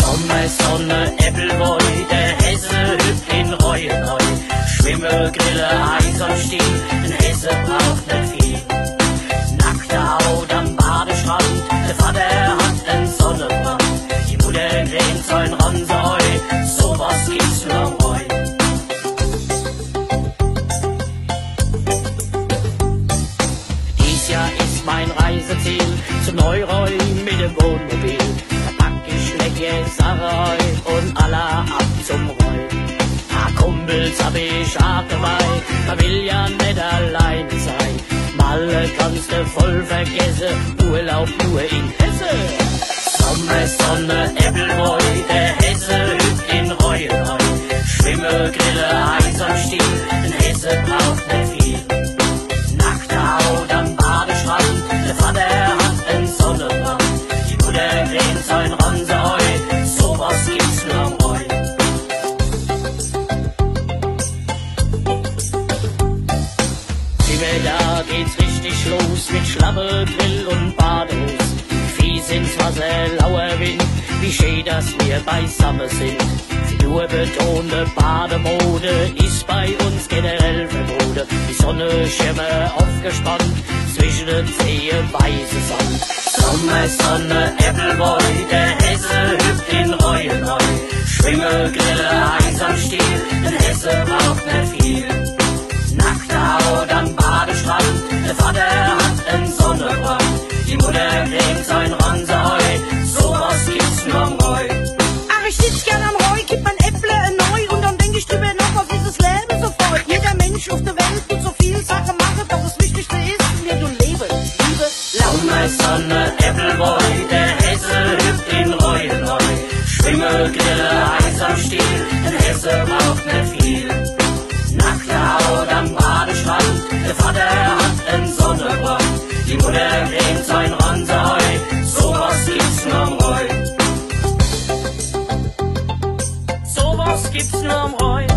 Sonne, Sonne, Äppelboy, der Hesse hüpft in Reue neu. Schwimme, Grille, Eis und Stiel, denn Hesse braucht nicht viel. Nackte Haut am Badestrand, der Vater hat einen Sonnenbrand. Die Mutter so ein Ransäu, sowas gibt's nur Reiseziel zum Neureu mit dem Wohnmobil. Da pack ich Schlecke, Sarreu und aller ab zum Roll. Paar Kumpels hab ich auch dabei, man will ja nicht alleine sein. Malle kannst du voll vergessen, Urlaub nur in Hesse. Sommer, Sonne, Äppelboy, der Der Vater hat. Die Mutter grämt sein Ransäu, sowas gibt's nur am Heu. Sieh da geht's richtig los mit Schlappe, Grill und Badehose. Fies ins Wasser, lauer Wind, wie schön, dass wir beisammen sind. Nur betonte Bademode ist bei uns generell verboten. Die Sonne schirme aufgespannt, zwischen den Zehen weiße Sand. Sommer, Sonne, Äppelboy, der Hesse hüpft in Reue neu. Schwimme, Grille, Äppelboy, der Hesse hüpft in Reue neu. Schwimme, Grille, Eis am Stiel, denn Hesse braucht nicht viel. Nackte Haut am Badestrand, der Vater hat einen Sonnenbrand. Die Mutter grämt sein Ransäu, sowas gibt's nur Heu. Sowas gibt's nur Heu.